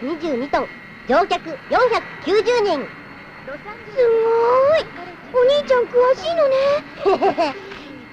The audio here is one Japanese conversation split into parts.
422トン乗客490人。すごい。お兄ちゃん詳しいのね。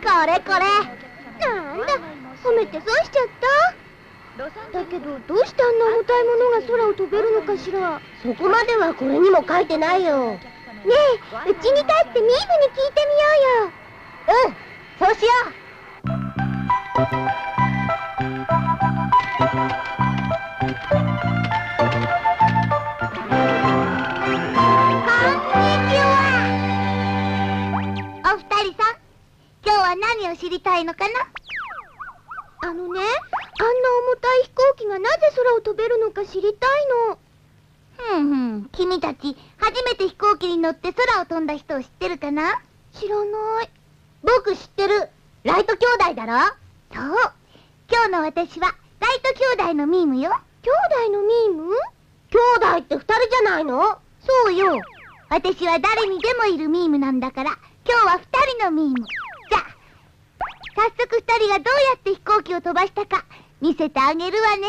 これこれ。なんだ褒めて損しちゃった。だけどどうしてあんな重たいものが空を飛べるのかしら。そこまではこれにも書いてないよ。ねえうちに帰ってミームに聞いてみようよ。うんそうしよう。は何を知りたいのかな？あのねあんな重たい飛行機がなぜ空を飛べるのか知りたいの。ふんふん君たち初めて飛行機に乗って空を飛んだ人を知ってるかな？知らない。う僕知ってる。ライト兄弟だろ？そう。今日の私はライト兄弟のミームよ。兄弟のミーム？兄弟って二人じゃないの？そうよ。私は誰にでもいるミームなんだから今日は二人のミーム早速二人がどうやって飛行機を飛ばしたか見せてあげるわね。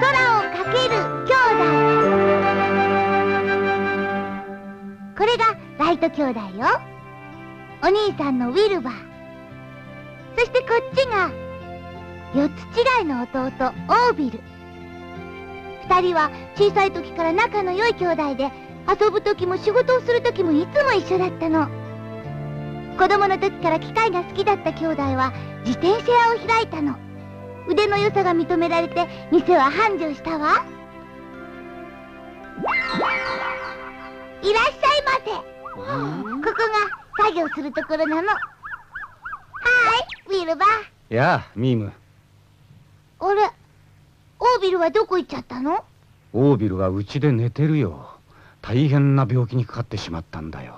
空をかける兄弟。これがライト兄弟よ。お兄さんのウィルバー。そしてこっちが四つ違いの弟オービル。二人は小さい時から仲の良い兄弟で遊ぶ時も仕事をする時もいつも一緒だったの。子供の時から機械が好きだった兄弟は自転車屋を開いたの。腕の良さが認められて店は繁盛したわ。いらっしゃいませ。ここが作業するところなの。はいウィルバー。やあミーム。あれオービルはどこ行っちゃったの？オービルはうちで寝てるよ大変な病気にかかってしまったんだよ。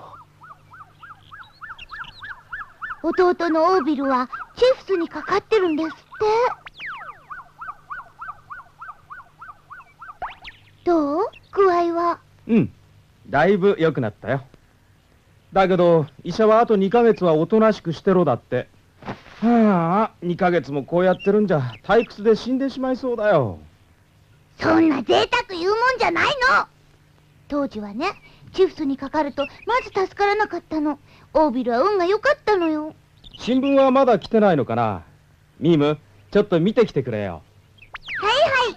弟のオービルはチェフスにかかってるんですって。どう？具合は？うん。だいぶ良くなったよ。だけど医者はあと2ヶ月はおとなしくしてろだって。はあ2ヶ月もこうやってるんじゃ退屈で死んでしまいそうだよ。そんな贅沢言うもんじゃないの当時はねチフスにかかるとまず助からなかったの。オービルは運が良かったのよ。新聞はまだ来てないのかな？ミームちょっと見てきてくれよ。はいはい。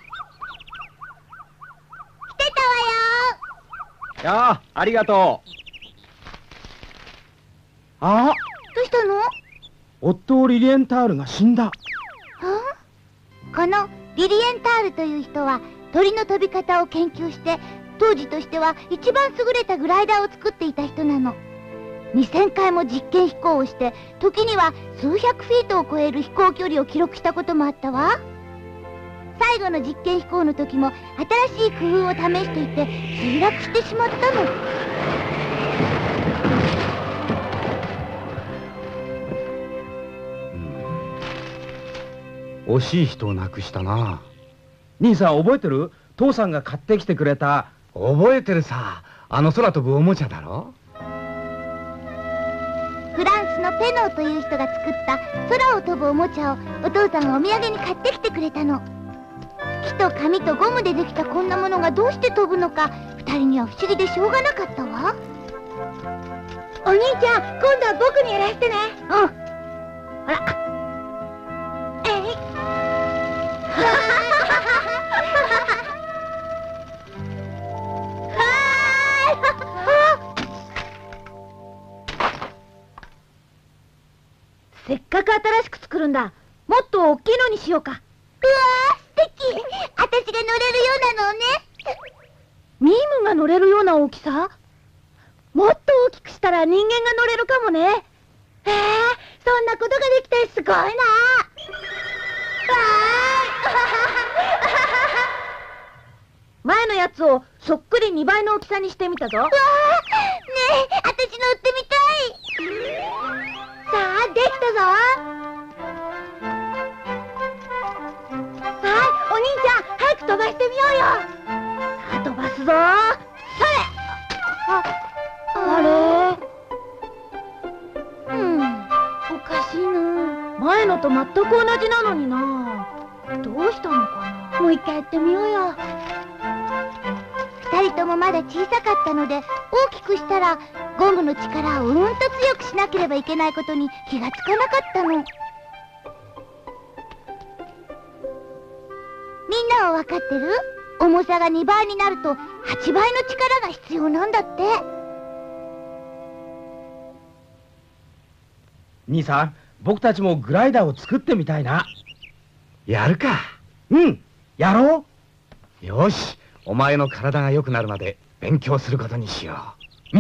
来てたわよ。やあありがとう。あ？どうしたの？オットー・リリエンタールが死んだ。はあ？このリリエンタールという人は鳥の飛び方を研究して当時としては一番優れたグライダーを作っていた人なの。2000回も実験飛行をして時には数百フィートを超える飛行距離を記録したこともあったわ。最後の実験飛行の時も新しい工夫を試していて墜落してしまったの。惜しい人を亡くしたな。兄さん覚えてる？父さんが買ってきてくれた覚えてるさあの空飛ぶおもちゃだろ？フランスのペノーという人が作った空を飛ぶおもちゃをお父さんがお土産に買ってきてくれたの。木と紙とゴムでできたこんなものがどうして飛ぶのか二人には不思議でしょうがなかったわ。お兄ちゃん今度は僕にやらせてね。うん。ほらせっかく新しく作るんだ。もっと大きいのにしようか。うわー素敵。私が乗れるようなのね。ミームが乗れるような大きさ？もっと大きくしたら人間が乗れるかもね。へえそんなことができてすごいな。わー。前のやつをそっくり2倍の大きさにしてみたぞ。わーねえ私乗ってみたい。さあできたぞ。はいお兄ちゃん早く飛ばしてみようよ。さあ飛ばすぞ。それ。あれ？うん。おかしいな。前のと全く同じなのにな。どうしたのかな。もう一回やってみようよ。二人ともまだ小さかったので、大きくしたら、ゴムの力をうんと強くしなければいけないことに気がつかなかったの。みんなはわかってる？重さが2倍になると8倍の力が必要なんだって。兄さん僕たちもグライダーを作ってみたいな。やるか。うんやろう。よしお前の体が良くなるまで勉強することにしよそ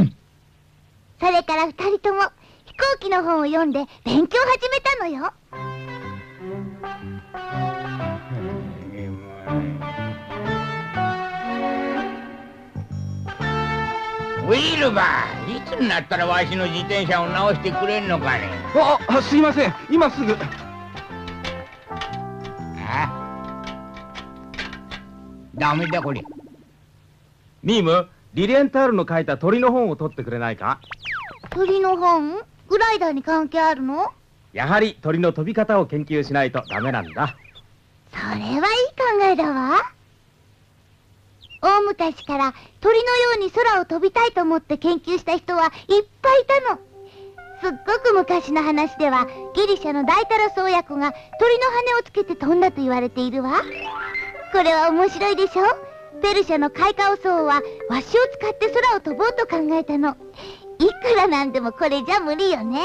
れから二人とも飛行機の本を読んで勉強を始めたのよ。ウィルバーいつになったらわしの自転車を直してくれんのかね？うああすいません。今すぐ。あ？ダメだこれミームリリエンタールの書いた鳥の本を取ってくれないか？鳥の本？グライダーに関係あるの？やはり鳥の飛び方を研究しないとダメなんだそれはいい考えだわ。大昔から鳥のように空を飛びたいと思って研究した人はいっぱいいたの。すっごく昔の話ではギリシャの大タロス親子が鳥の羽をつけて飛んだと言われているわ。これは面白いでしょ？ペルシャのカイカオソウはワシを使って空を飛ぼうと考えたの。いくらなんでもこれじゃ無理よね。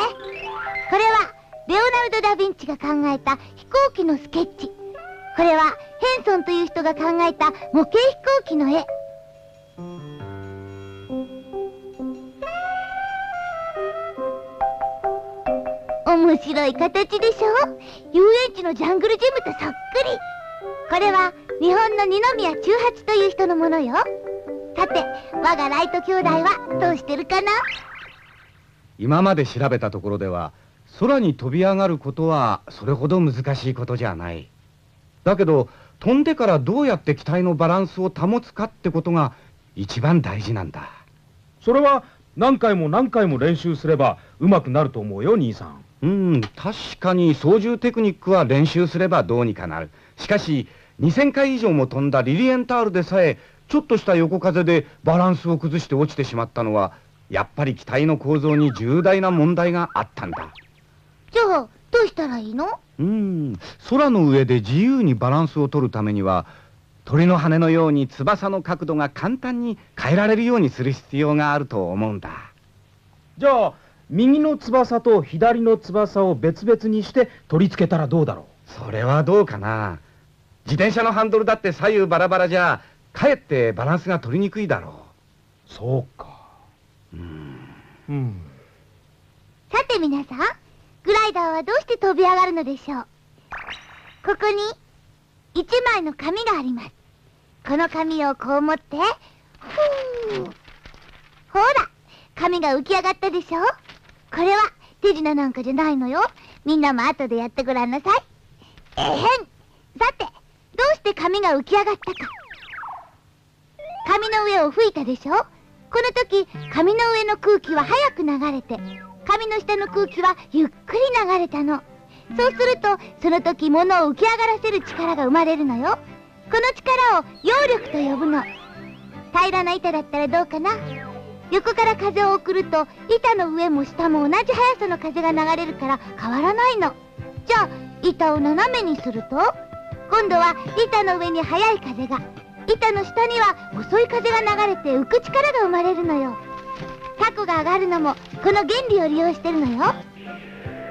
これはレオナルド・ダ・ヴィンチが考えた飛行機のスケッチ。これはヘンソンという人が考えた模型飛行機の絵。面白い形でしょ？遊園地のジャングルジムとそっくり。これは日本の二宮中八という人のものよ。さて、我がライト兄弟はどうしてるかな？今まで調べたところでは空に飛び上がることはそれほど難しいことじゃない。だけど飛んでからどうやって機体のバランスを保つかってことが一番大事なんだ。それは何回も何回も練習すれば上手くなると思うよ兄さん。うん確かに操縦テクニックは練習すればどうにかなる。しかし2000回以上も飛んだリリエンタールでさえちょっとした横風でバランスを崩して落ちてしまったのはやっぱり機体の構造に重大な問題があったんだ。じゃあ、どうしたらいいの？うん。空の上で自由にバランスを取るためには鳥の羽のように翼の角度が簡単に変えられるようにする必要があると思うんだ。じゃあ右の翼と左の翼を別々にして取り付けたらどうだろそれはどうかな。自転車のハンドルだって左右バラバラじゃかえってバランスが取りにくいだろうそうかううんうんさて皆さん、グライダーはどうして飛び上がるのでしょう？ここに一枚の紙があります。この紙をこう持って、ふーほら、紙が浮き上がったでしょ？これは手品なんかじゃないのよ。みんなも後でやってごらんなさい。えへんさて、どうして紙が浮き上がったか。紙の上を吹いたでしょ？この時、紙の上の空気は早く流れて、紙の下の空気はゆっくり流れたの。そうすると、その時物を浮き上がらせる力が生まれるのよ。この力を揚力と呼ぶの。平らな板だったらどうかな？横から風を送ると、板の上も下も同じ速さの風が流れるから変わらないの。じゃあ、板を斜めにすると、今度は板の上に速い風が、板の下には遅い風が流れて浮く力が生まれるのよ。タコが上がるのもこの原理を利用してるのよ。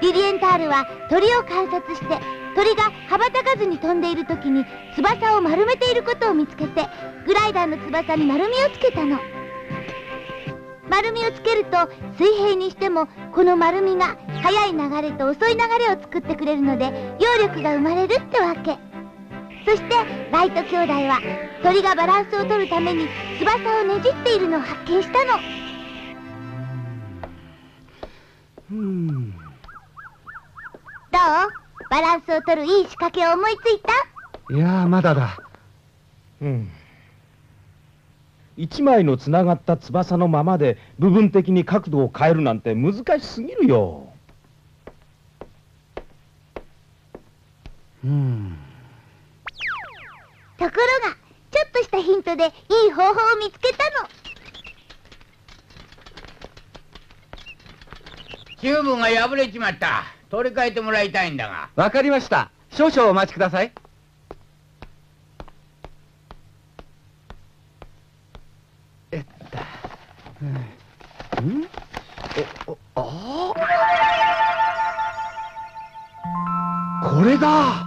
リリエンタールは鳥を観察して鳥が羽ばたかずに飛んでいる時に翼を丸めていることを見つけてグライダーの翼に丸みをつけたの丸みをつけると水平にしてもこの丸みが速い流れと遅い流れを作ってくれるので揚力が生まれるってわけそしてライト兄弟は鳥がバランスを取るために翼をねじっているのを発見したの。うんどう？バランスを取るいい仕掛けを思いついた？いやまだだ。うん。一枚のつながった翼のままで部分的に角度を変えるなんて難しすぎるよ。うん。ところがちょっとしたヒントでいい方法を見つけたの。チューブが破れちまった。取り替えてもらいたいんだが。わかりました。少々お待ちください。えっとうん。おおああ。これだ。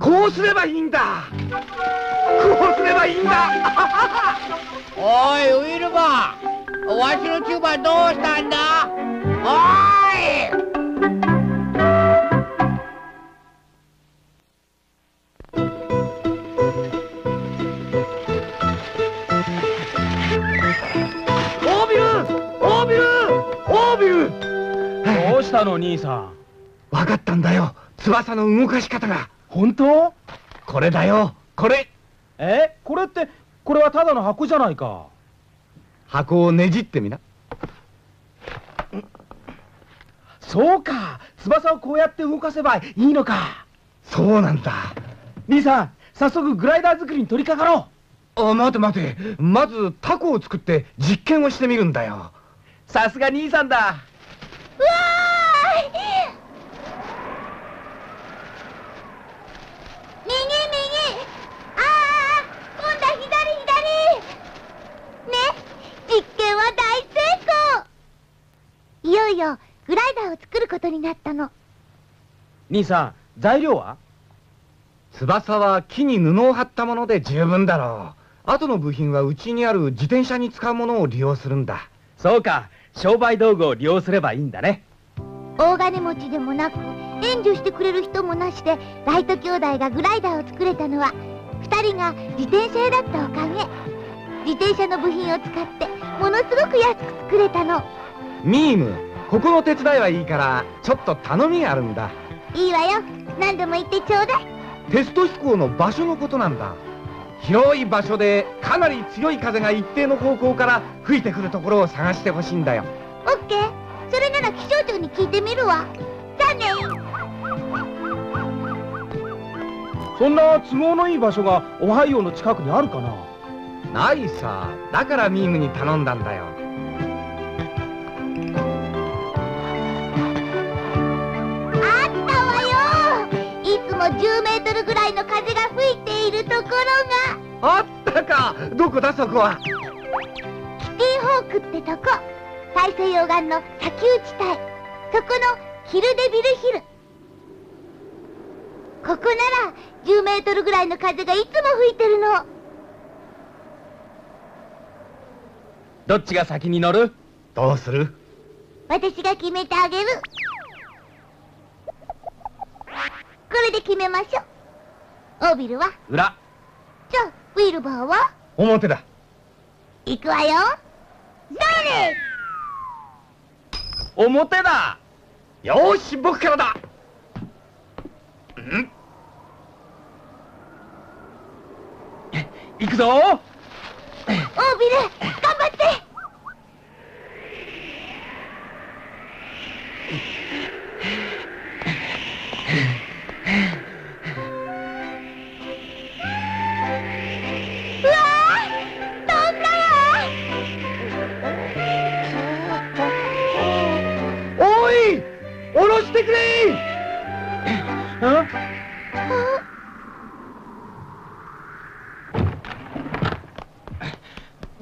こうすればいいんだこうすればいいんだ。おいウィルバーわしのチューブはどうしたんだ？おい。オービルオービルオービルどうしたの兄さん？わかったんだよ。翼の動かし方が。本当？これだよこれ。え？これってこれはただの箱じゃないか。箱をねじってみな。そうか。翼をこうやって動かせばいいのか。そうなんだ。兄さん早速グライダー作りに取り掛かろう。あ待て待て。まずタコを作って実験をしてみるんだよ。さすが兄さんだ。うわーい右右ああ今度は左左ね実験は大成功いよグライダーを作ることになったの。兄さん材料は？翼は木に布を貼ったもので十分だろう。後の部品はうちにある自転車に使うものを利用するんだ。そうか商売道具を利用すればいいんだね。大金持ちでもなく援助してくれる人もなしでライト兄弟がグライダーを作れたのは2人が自転車屋だったおかげ。自転車の部品を使ってものすごく安く作れたの。ミームここの手伝いはいいからちょっと頼みがあるんだ。いいわよ。何でも言ってちょうだい。テスト飛行の場所のことなんだ。広い場所でかなり強い風が一定の方向から吹いてくるところを探してほしいんだよ。オッケー。それなら気象庁に聞いてみるわ。じゃあねそんな都合のいい場所がオハイオの近くにあるかな？ないさ。だからミームに頼んだんだよ10メートルぐらいの風が吹いているところが。あったか。どこだそこは？キティホークってとこ。大西洋岸の砂丘地帯。そこのヒルデビルヒル。ここなら10メートルぐらいの風がいつも吹いてるの。どっちが先に乗る？どうする？私が決めてあげるこれで決めましょう。オービルは？裏。じゃあウィルバーは？表だ。行くわよ。それ表だ。よーし僕からだ。ん？行くぞ。オービル頑張って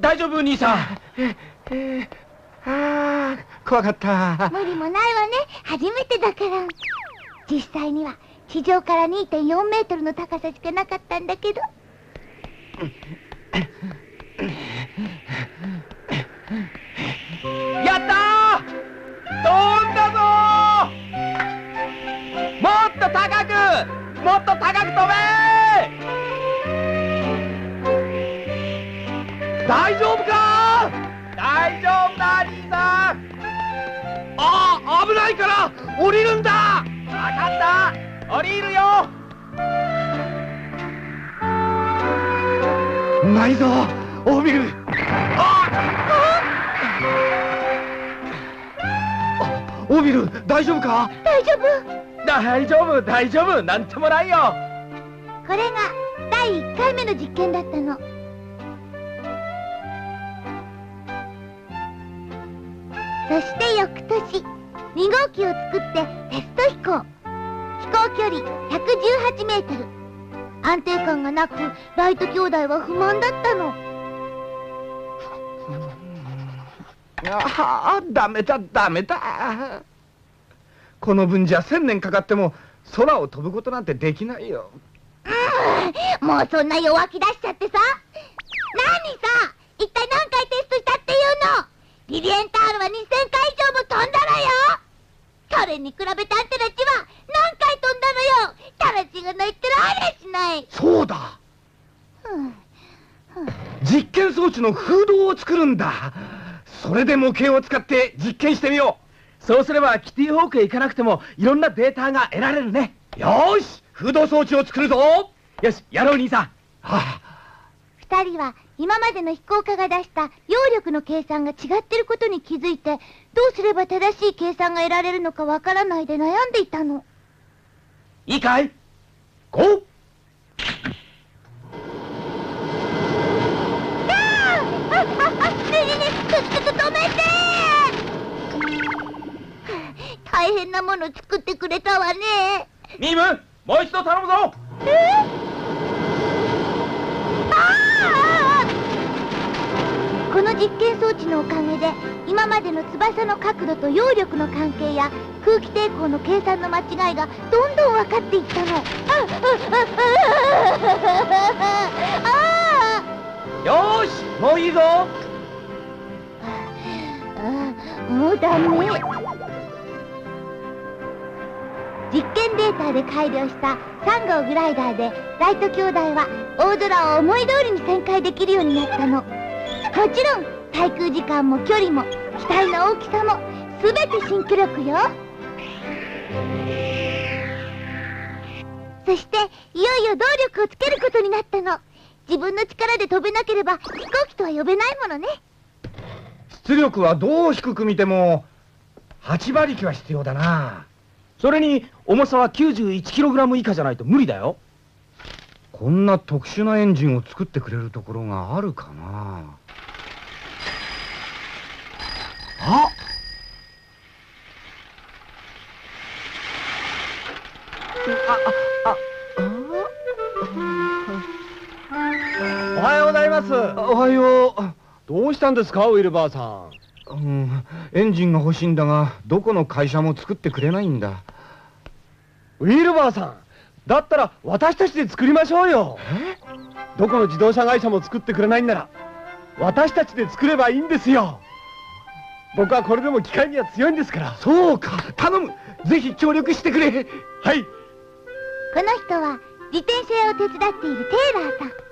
大丈夫兄さん？ああ怖かった。無理もないわね。初めてだから。実際には地上から2.4メートルの高さしかなかったんだけど。やった。降りるよ。オービルオービル大丈夫か？大丈夫。大丈夫大丈夫。なんてもないよ。これが第1回目の実験だったの。そして翌年2号機を作ってテスト飛行。飛行距離118メートル。安定感がなくライト兄弟は不満だったの。ああダメだダメだ。この分じゃ千年かかっても空を飛ぶことなんてできないよ。もうそんな弱気出しちゃってさ何さ一体何回テストしたっていうのリリエンタールは2000回以上も飛んだのよそれに比べてあんたたちは何回飛んだのよタラチが泣いてるありゃしないそうだうん実験装置の風洞を作るんだ。それで模型を使って実験してみよそうすればキティホークへ行かなくてもいろんなデータが得られるね。うよーし風洞装置を作るぞ。よしやろう兄さん。は二人は今までの飛行家が出した揚力の計算が違ってることに気づいてどうすれば正しい計算が得られるのかわからないで悩んでいたの。いいかい？ゴーあああねえねえねえちょちょっと止めて大変なもの作ってくれたわね。ミームもう一度頼むぞ。え？ああこの実験装置のおかげで今までの翼の角度と揚力の関係や空気抵抗の計算の間違いがどんどん分かっていったの。よー！しもういいぞ。あもうダメ実験データで改良した3号グライダーでライト兄弟は大空を思い通りに旋回できるようになったの。もちろん滞空時間も距離も機体の大きさも全て新記録よ。そしていよいよ動力をつけることになったの。自分の力で飛べなければ飛行機とは呼べないものね。出力はどう低く見ても8馬力は必要だな。それに重さは 91kg 以下じゃないと無理だよ。こんな特殊なエンジンを作ってくれるところがあるかな？あおはようございます。おはよどうしたんですかウィルバーさんう、うん、エンジンが欲しいんだがどこの会社も作ってくれないんだ。ウィルバーさんだったら私たちで作りましょうよ。どこの自動車会社も作ってくれないんなら私たちで作ればいいんですよ。僕はこれでも機械には強いんですから。そうか。頼む。ぜひ協力してくれ。はい。この人は自転車屋を手伝っているテイラーさん。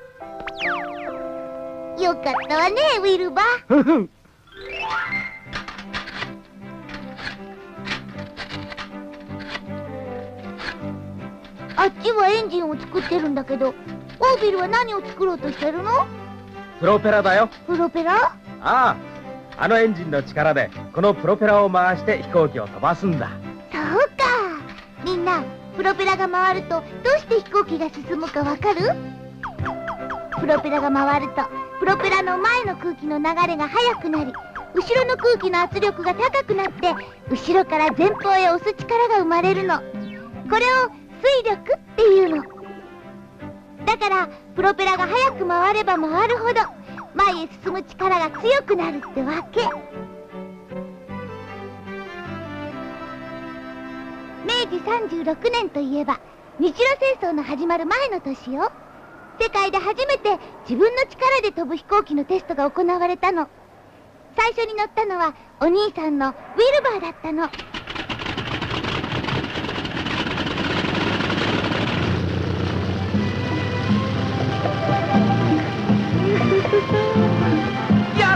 よかったわねウィルバー。ふふあっちはエンジンを作ってるんだけどオービルは何を作ろうとしてるの？プロペラだよ。プロペラ？あああのエンジンの力でこのプロペラを回して飛行機を飛ばすんだ。そうか。みんなプロペラが回るとどうして飛行機が進むかわかる？プロペラが回るとプロペラの前の空気の流れが速くなり後ろの空気の圧力が高くなって後ろから前方へ押す力が生まれるの。これを推力っていうの。だからプロペラが速く回れば回るほど前へ進む力が強くなるってわけ。明治36年といえば日露戦争の始まる前の年よ。世界で初めて自分の力で飛ぶ飛行機のテストが行われたの。最初に乗ったのはお兄さんのウィルバーだったの。や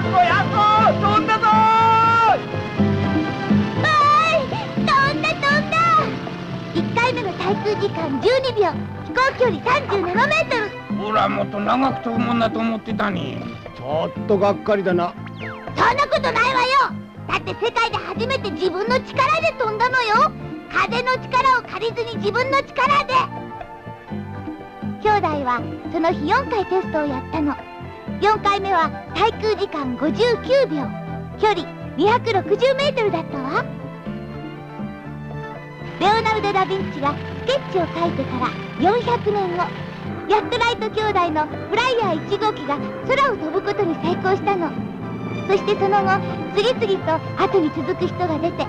っとやっと飛んだぞわーい飛んだ飛んだ！1回目の滞空時間12秒。飛行距離37メートルらもっと長く飛ぶもんだと思ってたに。ちょっとがっかりだな。そんなことないわよ。だって世界で初めて自分の力で飛んだのよ。風の力を借りずに自分の力で。兄弟はその日4回テストをやったの。4回目は滞空時間59秒。距離260メートルだったわ。レオナルド・ダ・ヴィンチがスケッチを描いてから400年後やっとライト兄弟のフライヤー1号機が空を飛ぶことに成功したの。そしてその後次々と後に続く人が出て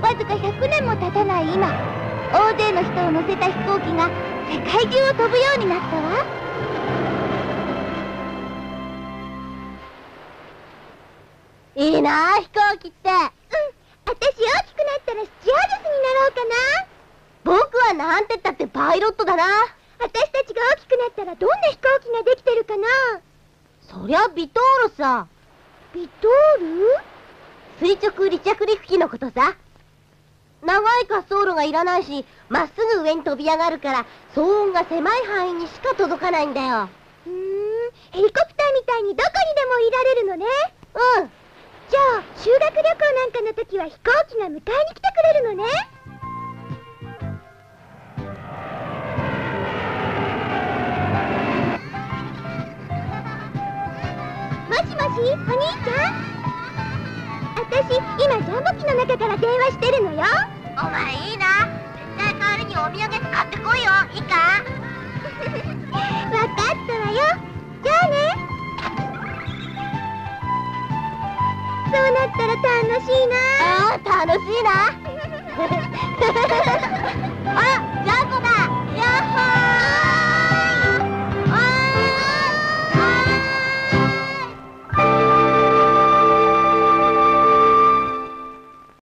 わずか100年も経たない今大勢の人を乗せた飛行機が世界中を飛ぶようになったわ。いいな飛行機って。うん私大きくなったらスチュワーデスになろうかな。僕はなんてったってパイロットだな。私たちが大きくなったらどんな飛行機ができてるかな？そりゃビトールさ。ビトール？垂直離着陸機のことさ。長い滑走路がいらないしまっすぐ上に飛び上がるから騒音が狭い範囲にしか届かないんだよ。ふーんヘリコプターみたいにどこにでもいられるのね。うん。じゃあ修学旅行なんかの時は飛行機が迎えに来てくれるのねの中から電話してるのよ。お前いいな。絶対代わりにお土産買ってこいよ。いいか？わかったわよ。じゃあね。そうなったら楽しいな。あ楽しいな